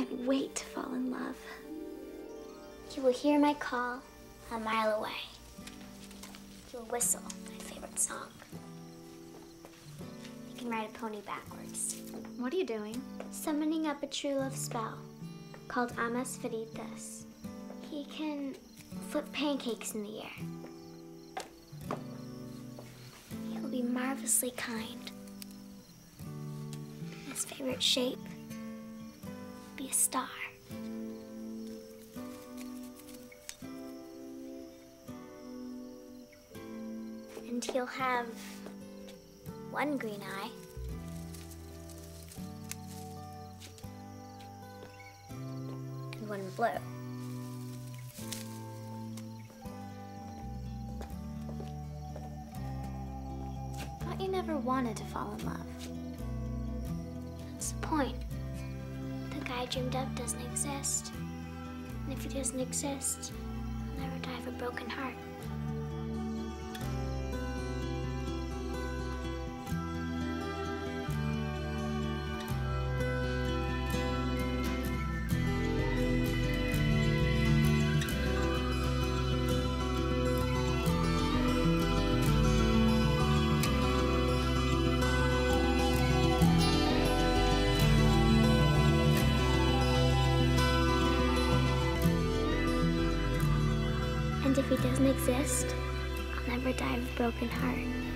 can't wait to fall in love. You will hear my call a mile away. You will whistle my favorite song. You can ride a pony backwards. What are you doing? Summoning up a true love spell called Amas Veritas. He can flip pancakes in the air. He will be marvelously kind. His favorite shape a star. And he'll have one green eye. And one blue. Thought you never wanted to fall in love. That's the point. I dreamed up doesn't exist. And if he doesn't exist, I'll never die of a broken heart. And if he doesn't exist, I'll never die of a broken heart.